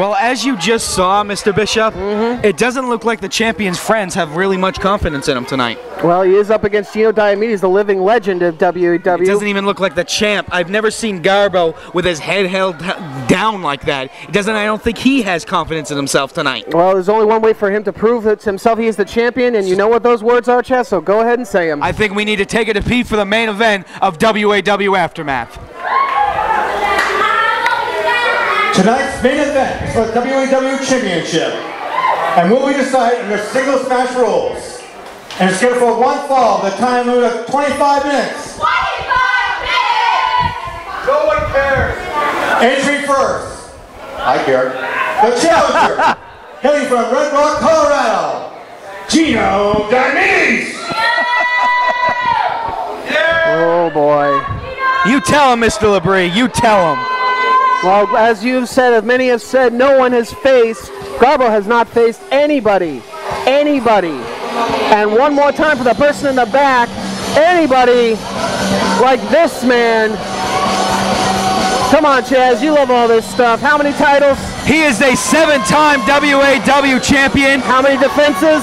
Well, as you just saw, Mr. Bishop, Mm-hmm. it doesn't look like the champion's friends have really much confidence in him tonight. Well, he is up against Gino Diomedes, the living legend of WWE. It doesn't even look like the champ. I've never seen Garbo with his head held down like that. It doesn't. I don't think he has confidence in himself tonight. Well, there's only one way for him to prove that to himself he is the champion, and you know what those words are, Chaz, so go ahead and say them. I think we need to take it a defeat for the main event of WAW Aftermath. Tonight's main event is for the WAW Championship and will be decided under single smash rules. And it's scheduled for one fall, the time limit of 25 minutes. 25 minutes! No one cares. Entry first. I care. The challenger, hailing from Red Rock, Colorado, Gino Diomedes. oh boy. You tell him, Mr. Labrie. You tell him. Well, as you've said, as many have said, no one has faced, Garbo has not faced anybody. Anybody. And one more time for the person in the back, anybody like this man. Come on, Chaz, you love all this stuff. How many titles? He is a seven-time WAW champion. How many defenses?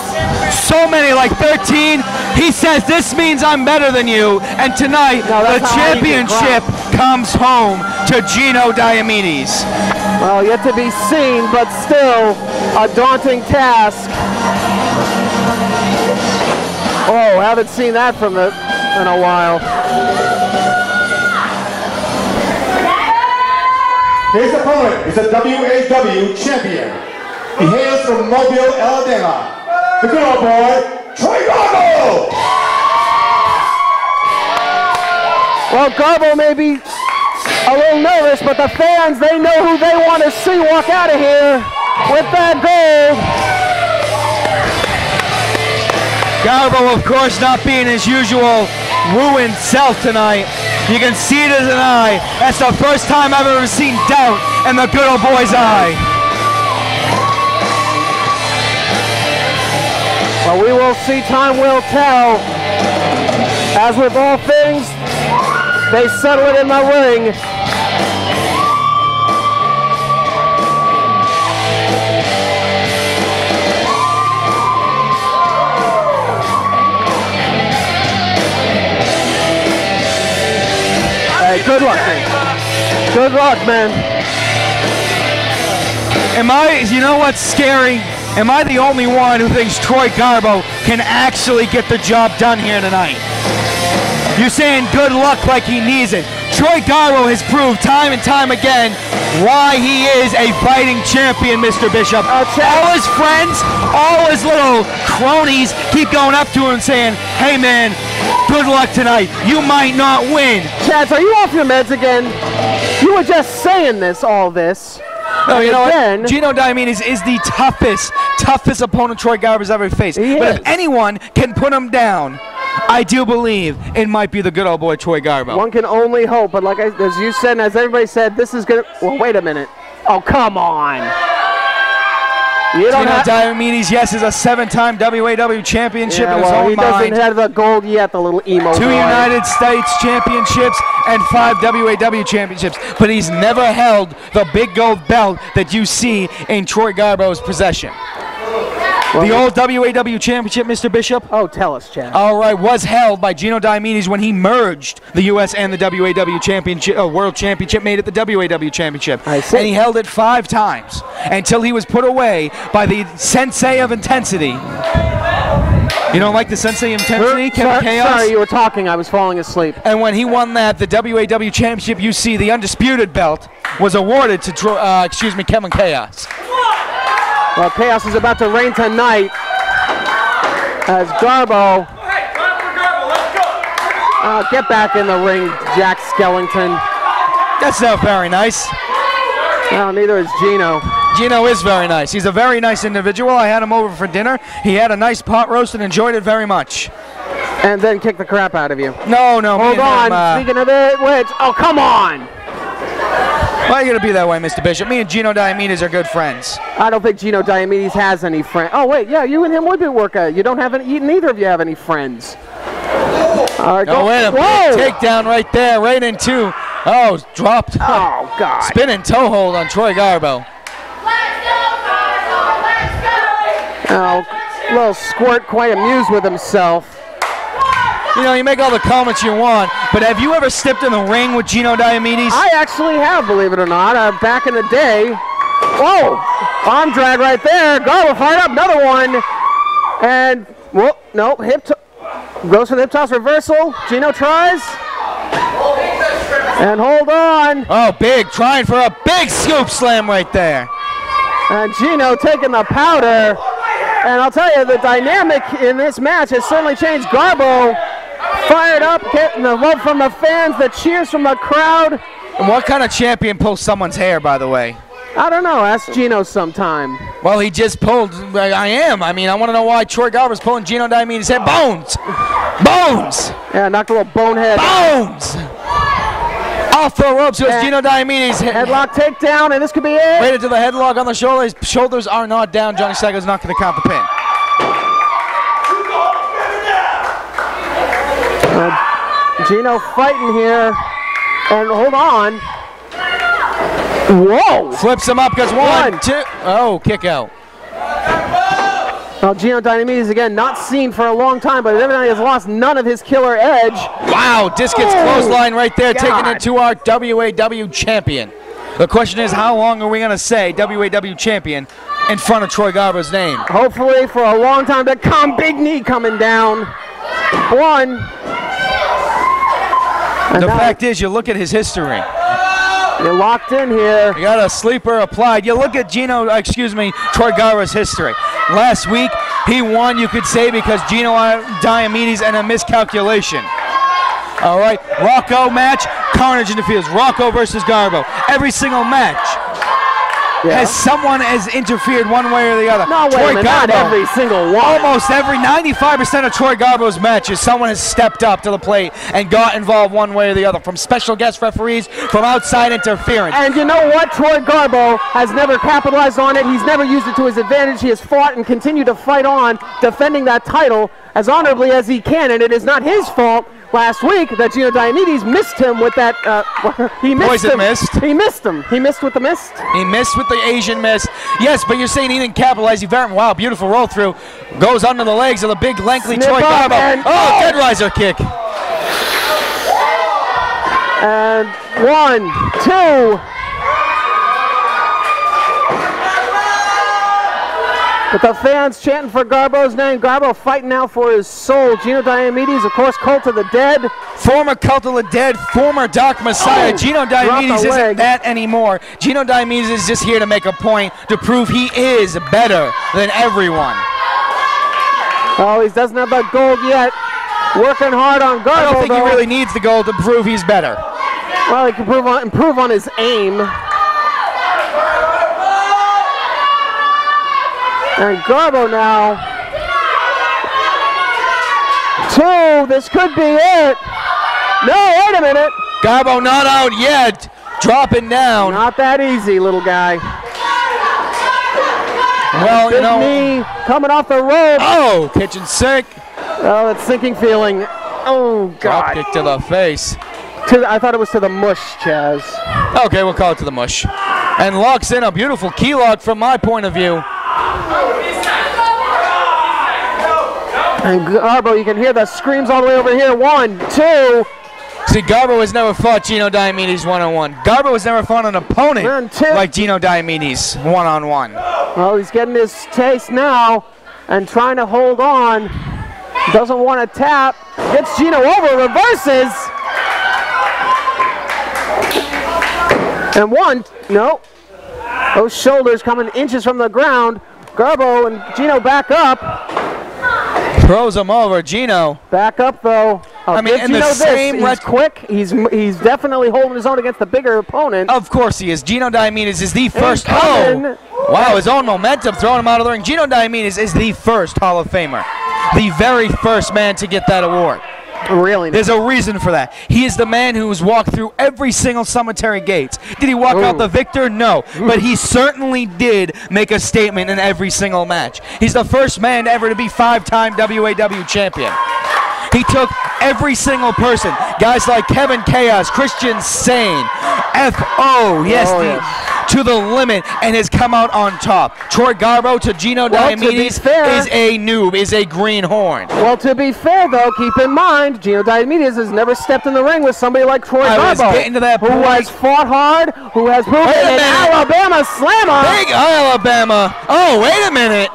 So many, like 13. He says this means I'm better than you. And tonight, No, the that's not how you get championship comes home to Gino Diomedes. Well, yet to be seen, but still a daunting task. Oh, haven't seen that from the in a while. His opponent is a WAW champion. He hails from Mobile, Alabama. The good old boy, Troy Garbo. Well, Garbo may be a little nervous, but the fans, they know who they want to see walk out of here with that gold. Garbo, of course, not being his usual ruined self tonight. You can see it as an eye. That's the first time I've ever seen doubt in the good old boy's eye. Well, we will see. Time will tell. As with all things, they settle it in my ring. Hey, good luck, man. Good luck, man. Am I, you know what's scary? Am I the only one who thinks Troy Garbo can actually get the job done here tonight? You're saying good luck like he needs it. Troy Garbo has proved time and time again why he is a fighting champion, Mr. Bishop. all his friends, all his little cronies keep going up to him saying, hey man, good luck tonight. You might not win. Chaz, are you off your meds again? You were just saying this, all this. No, you know Again- what? Gino Diomedes is the toughest, toughest opponent Troy Garbo's ever faced. But is. if anyone can put him down, I do believe it might be the good old boy Troy Garbo. One can only hope, but like I, as you said, and as everybody said, this is gonna. Well, wait a minute. Oh, come on. You don't have. Diomedes, yes, is a seven-time WAW championship Yeah, in his well, own he mind. doesn't have the gold yet, the little emo. Two. United States championships and five WAW championships, but he's never held the big gold belt that you see in Troy Garbo's possession. The old WAW championship, Mr. Bishop, Oh, tell us, Chad. all right, was held by Gino Diomedes when he merged the U.S. and the WAW championship, uh, World Championship, made it the WAW championship, I see. and he held it five times until he was put away by the Sensei of Intensity. You don't like the Sensei of Intensity, Kevin Chaos? sorry, you were talking. I was falling asleep. And when he won that, the WAW championship, you see the undisputed belt was awarded to, uh, excuse me, Kevin Chaos. Well, chaos is about to reign tonight as Garbo. Uh, get back in the ring, Jack Skellington. That's not very nice. Well, neither is Gino. Gino is very nice. He's a very nice individual. I had him over for dinner. He had a nice pot roast and enjoyed it very much. And then kick the crap out of you. No, no, Hold on. him, uh, Speaking of it, which, oh, come on. Why are you going to be that way, Mr. Bishop? Me and Gino Diomedes are good friends. I don't think Gino Diomedes has any friends. Oh, wait, yeah, you and him would be working. You don't have any, neither of you have any friends. All right, go. Oh, and takedown right there, right in two. Oh, dropped. Oh, God. Spinning toe hold on Troy Garbo. Let's go, Garbo. Let's go. Oh, little squirt quite amused with himself. You know, you make all the comments you want, but have you ever stepped in the ring with Gino Diomedes? I actually have, believe it or not, uh, back in the day. Whoa! Arm drag right there. Garbo fired up another one. And, whoop, no, hip to- goes for the hip toss reversal. Gino tries. And hold on. Oh, big, trying for a big scoop slam right there. And Gino taking the powder. And I'll tell you, the dynamic in this match has certainly changed. Garbo fired up, getting the love from the fans, the cheers from the crowd. And what kind of champion pulls someone's hair, by the way? I don't know. Ask Gino sometime. Well, he just pulled. I am. I mean, I want to know why Troy Garbo's pulling Gino Diomedes' head. Bones! Bones! Yeah, knocked a little bonehead. Bones! Off the ropes goes And- Gino Diomedes. Head Headlock takedown, and this could be it. right into the headlock on the shoulders. Shoulders are not down. Johnny Sacco's not going to count the pin. Gino fighting here. And hold on. Whoa! Flips him up, goes one, One. two. Oh, kick out. Well, Gino Diomedes again, not seen for a long time, but evidently has lost none of his killer edge. Wow, discus Oh, clothesline right there, taking it to our WAW champion. The question is, how long are we going to say WAW champion in front of Troy Garbo's name? Hopefully for a long time to come. Big knee coming down. One. And The fact is, you look at his history. you're locked in here. You got a sleeper applied. You look at Gino, uh, excuse me, Troy Garbo's history. Last week, he won, you could say, because Gino Diomedes and a miscalculation. All right, Rocco match, Carnage in the fields. Rocco versus Garbo. Every single match Yeah. has someone has interfered one way or the other. No, wait a Troy minute, not every single one. Almost every 95% of Troy Garbo's matches, someone has stepped up to the plate and got involved one way or the other, from special guest referees, from outside interference. And you know what? Troy Garbo has never capitalized on it. He's never used it to his advantage. He has fought and continued to fight on, defending that title as honorably as he can. And it is not his fault last week that Gino Diomedes missed him with that. Uh, he missed Poison him. mist. He missed him. He missed with the mist. He missed with the Asian mist. Yes, but you're saying he didn't capitalize. He very wow, beautiful roll through. Goes under the legs of the big lengthy Snip Troy Garbo. and- Oh, dead riser kick. And one, two. With the fans chanting for Garbo's name, Garbo fighting now for his soul. Gino Diomedes, of course, Cult of the Dead. Former Cult of the Dead, former Dark Messiah. Oh, Gino Diomedes isn't leg. that anymore. Gino Diomedes is just here to make a point to prove he is better than everyone. Oh, he doesn't have that gold yet. Working hard on Garbo. I don't think he really needs the gold to prove he's better. Well, he can improve on, improve on his aim. And Garbo now. Two. This could be it. No, wait a minute. Garbo not out yet. Dropping down. Not that easy, little guy. well, you know. knee coming off the rope. Oh, kitchen sink. Oh, that sinking feeling. Oh, God. Drop kick to the face. To the- I thought it was to the mush, Chaz. Okay, we'll call it to the mush. And locks in a beautiful key lock from my point of view. And Garbo, you can hear the screams all the way over here. One, two, See, Garbo has never fought Gino Diomedes one on one. Garbo has never fought an opponent like Gino Diomedes one on one. Well, he's getting his taste now and trying to hold on. Doesn't want to tap. Gets Gino over, reverses. And one, no. Those shoulders coming inches from the ground. Garbo and Gino back up. Throws him over. Gino. Back up though. I'll I oh, mean, give in the Gino this. same He's quick. He's he's definitely holding his own against the bigger opponent. Of course he is. Gino Diomedes is the first. Oh, wow, his own momentum throwing him out of the ring. Gino Diomedes is the first Hall of Famer. The very first man to get that award. Really? There's a reason for that. He is the man who has walked through every single cemetery gates. Did he walk out the victor? No. But he certainly did make a statement in every single match. He's the first man ever to be five-time WAW champion. He took every single person. Guys like Kevin Chaos, Christian Sane, F.O., yes, Oh, the yes. To the limit and has come out on top. Troy Garbo to Gino Well, to Diomedes fair- is a noob, is a greenhorn. Well, to be fair, though, keep in mind, Gino Diomedes has never stepped in the ring with somebody like Troy I Garbo, getting to that who has fought hard, who has proven an. Alabama slammer. Big Alabama. Oh, wait a minute.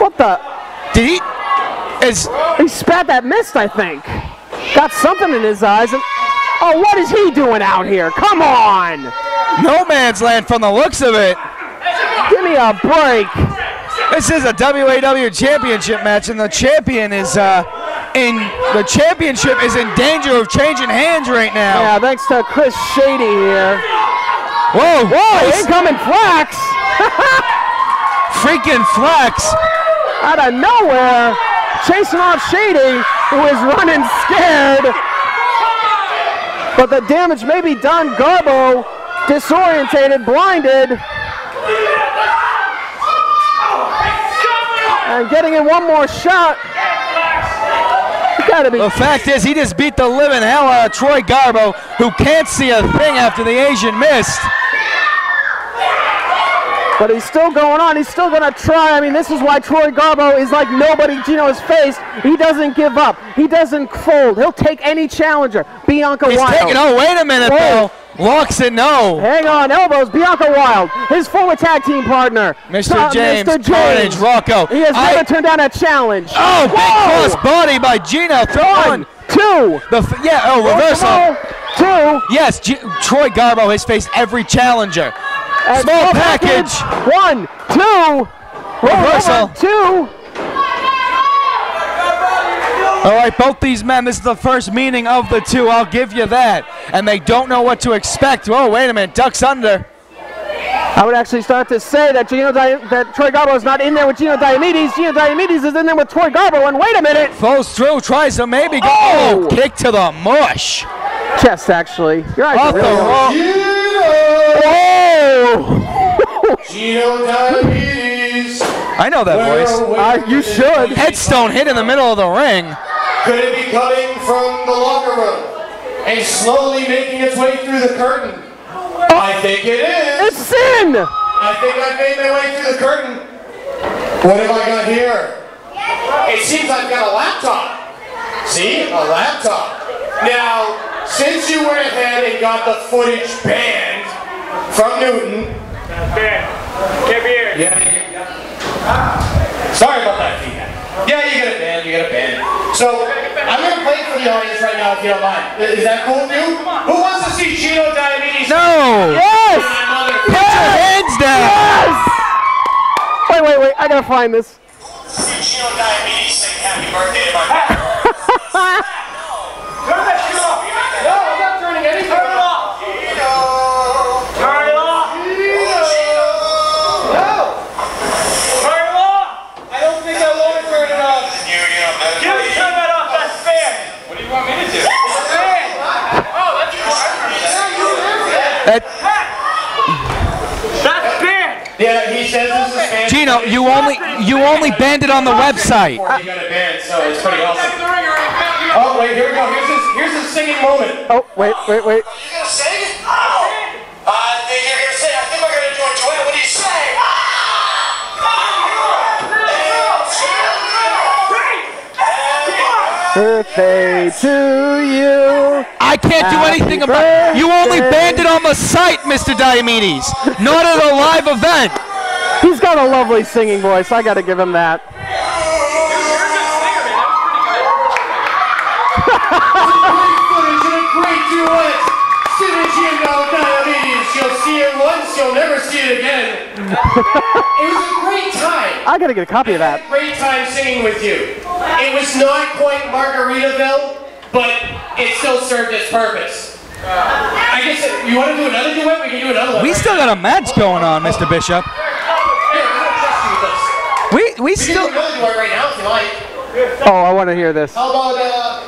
What the? Did he? Is He spat that mist, I think. Got something in his eyes. And, oh, what is he doing out here? Come on! No man's land from the looks of it. Give me a break. This is a WAW championship match, and the champion is uh, in the championship is in danger of changing hands right now. Yeah, thanks to Chris Shady here. Whoa! Whoa, nice incoming flex! freaking flex! out of nowhere, chasing off Shady, who is running scared. But the damage may be done. Garbo, disorientated, blinded. And getting in one more shot. The fact is, he just beat the living hell out of Troy Garbo, who can't see a thing after the Asian mist. But he's still going on. He's still going to try. I mean, this is why Troy Garbo is like nobody Gino has faced. He doesn't give up. He doesn't fold. He'll take any challenger. Bianca He's Wild. taking. Oh, wait a minute, Whoa. Locks it no. Hang on, elbows. Bianca Wild, his former tag team partner, Mr. Uh, James, Mr. Carnage, James. Rocco. He has I- never turned down a challenge. Oh, big Whoa! cross body by Gino. Throw One, one. two, The f- yeah. Oh, reversal. two. Yes, G- Troy Garbo has faced every challenger. and Small package. One, two. Reversal. over, Two. All right, both these men, this is the first meeting of the two. I'll give you that. And they don't know what to expect. Oh, wait a minute. Ducks under. I would actually start to say that Gino Di- that Troy Garbo is not in there with Gino Diomedes. Gino Diomedes is in there with Troy Garbo. And wait a minute, Flows through, tries to maybe go. Oh! Oh, kick to the mush. chest actually. Your eyes Off are the really. rope. Oh! Gino Diomedes. I know that voice. Uh, you should. Headstone hit in the middle of the ring. Could it be coming from the locker room and slowly making its way through the curtain? I think it is. It's Sin. I think I've made my way through the curtain. What have I got here? It seems I've got a laptop. See? A laptop. Now, since you went ahead and got the footage banned from Newton. banned. Get here. Yeah. Sorry about that. Yeah, you get a band, you get a band. So, I'm going to play for the audience right now if you don't mind. Is that cool with you? Who wants to see Gino Diomedes? No. Yes. Put your hands down. Yes. Wait, wait, wait. I gotta find this. See Gino Diomedes sing happy birthday to my dad. Turn that shit off. No, I'm not turning anything Turn it off. Gino. Turn it off. Gino. No. Turn it off. I don't think I want to turn it off. You, you know, Give me turn that off. That's fair. What do you want me to do? It's fair. Oh, that's That, That's fair. Yeah, he says this is fair. You only you only banned it on the website. Before he got it banned, so it's pretty awesome. Oh, wait, here we go. Here's his, here's his singing moment. Oh, wait, wait, wait. You gonna sing? Oh. Uh, you're gonna sing. I think we're gonna do a duet. What do you say? Birthday to you. I can't do anything about it. You only banned it on the site, Mr. Diomedes. Not at a live event. He's got a lovely singing voice. I gotta give him that. Great footage a great duet. Synergy and no diabetes. You'll see it once, you'll never see it again. it was a great time. I gotta get a copy of that. Great time singing with you. It was not quite Margaritaville, but it still served its purpose. I guess you want to do another duet? We can do another one. We still got a match going on, Mr. Bishop. Here, I'm gonna trust you with this. We we We can do still right now if you like. Oh, I want to hear this. How about uh,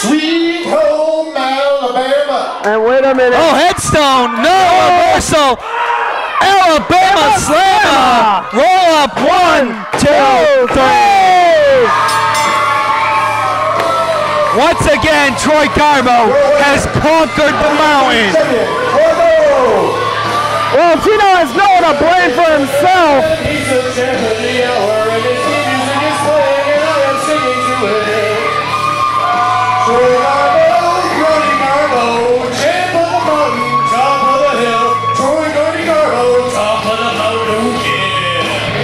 Sweet Home Alabama? And wait a minute. Oh, headstone. No reversal. Alabama slammer. Roll up. One, two, three. Once again, Troy Garbo has conquered the mountain. Well, Tino has no one to blame for himself.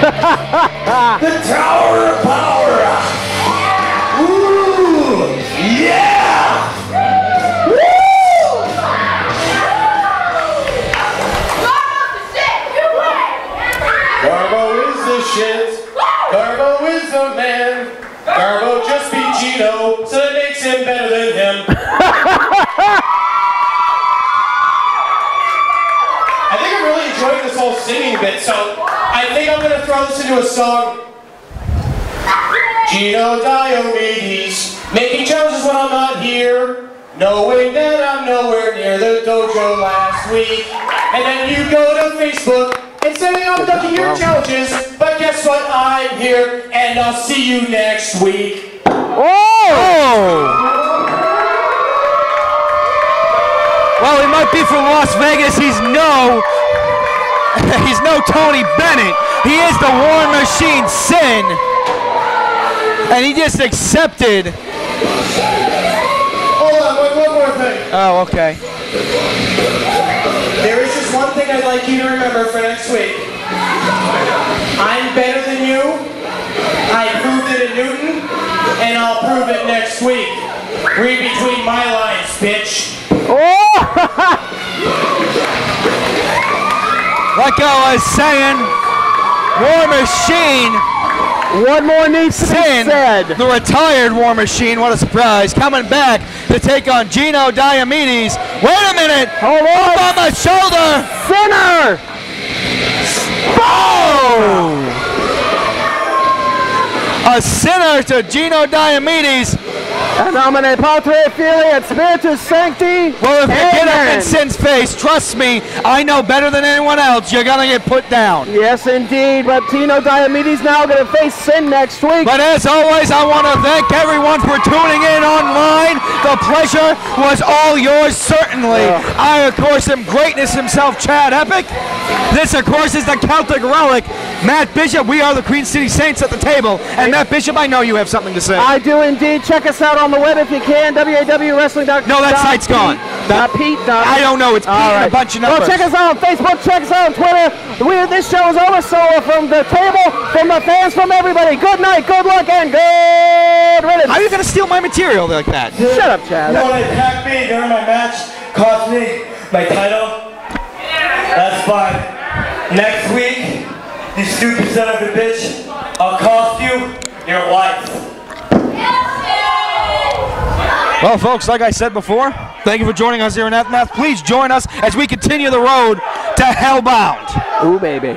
The champ of the nowhere near the dojo last week. And then you go to Facebook and say I'm ducking your challenges, but guess what? I'm here, and I'll see you next week. Oh! Well, he might be from Las Vegas. He's no. He's no Tony Bennett. He is the War Machine Sin. And he just accepted. Oh, okay. There is just one thing I'd like you to remember for next week. I'm better than you. I proved it in Newton, and I'll prove it next week. Read between my lines, bitch. Oh! Like I was saying, War Machine One more needs to be Sin, said. the retired War Machine, what a surprise, coming back to take on Gino Diomedes. Wait a minute! Hold on. Up on my shoulder! Sinner! Boom! A sinner to Gino Diomedes. And nomine Patre Filii et Spiritus Sancti. Well, if you get up in Amen. Sin's face, trust me, I know better than anyone else, you're gonna get put down. Yes, indeed. But Tino Diomedes now going to face Sin next week. But as always, I want to thank everyone for tuning in online. The pleasure was all yours, certainly. I, of course, am greatness himself, Chad Epic. This, of course, is the Celtic Relic. Matt Bishop, we are the Queen City Saints at the table. And Matt Bishop, I know you have something to say. I do indeed. Check us out on the web if you can. www.wrestling.com. No, that site's gone. Dot Pete. Dot I don't know. It's Pete All and right. a bunch of numbers. Well, check us out on Facebook. Check us out on Twitter. We, this show is over. So from the table, from the fans, from everybody. Good night, good luck, and good riddance. How are you going to steal my material like that? Shut up, Chad. You know what attacked me during my match? Cost me my title? That's fine. Next week, you stupid son of a bitch, I'll cost you your life. Well, folks, like I said before, thank you for joining us here in Aftermath. Please join us as we continue the road to Hellbound. Ooh, baby.